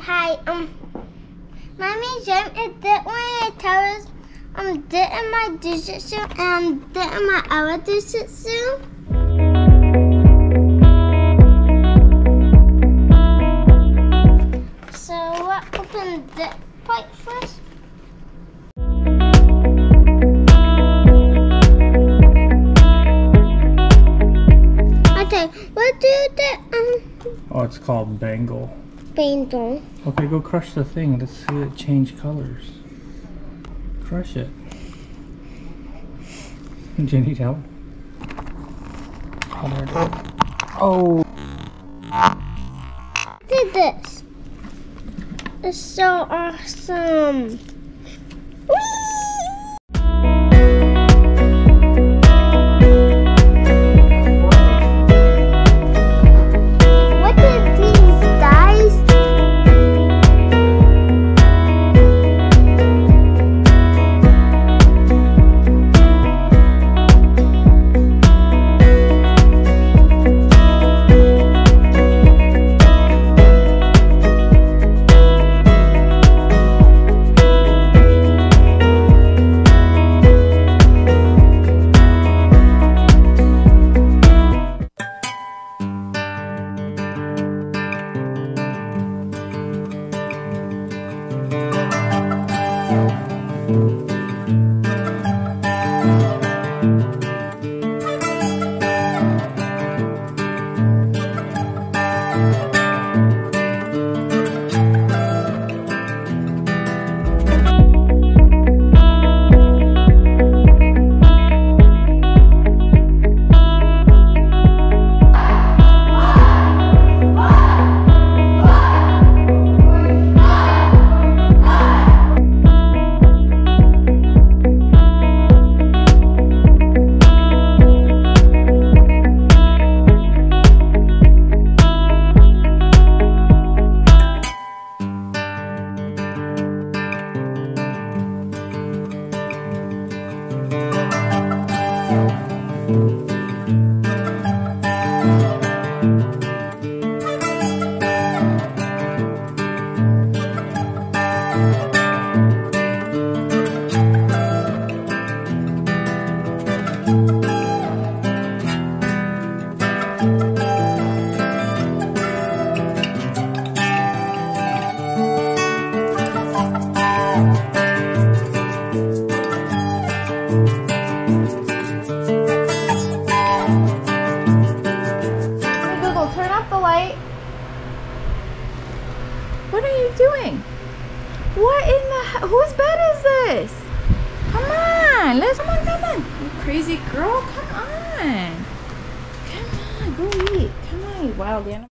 hi, um, my name's Jim, and that one I tell us, I'm doing my digit soon, and I'm doing my other digit soon. So, what open the pipe point first? Okay, what do that, um... Oh, it's called bangle. Okay, go crush the thing. Let's see it change colors. Crush it. Do you need help? Oh, there it is. Oh, at this. It's so awesome. What are you doing? What in the he- whose bed is this? Come on, let's come on, come on. You crazy girl, come on. Come on, go eat. Come on, you wild animal.